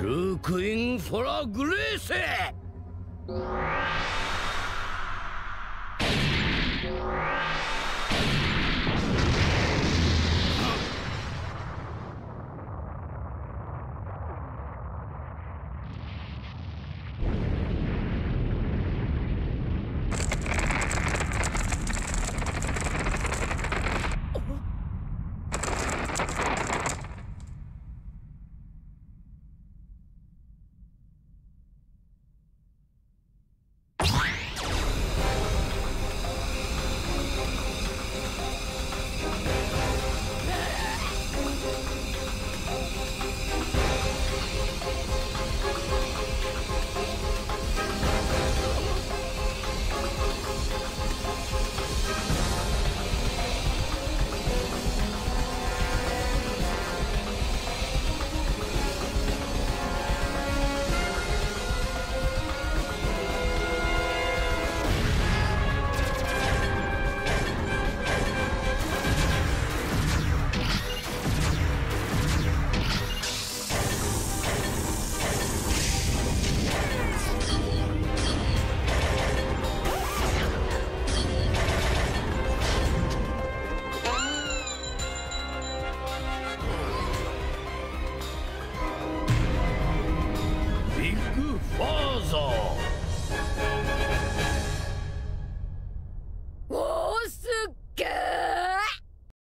ルーク・イン・フォラ・グレーセ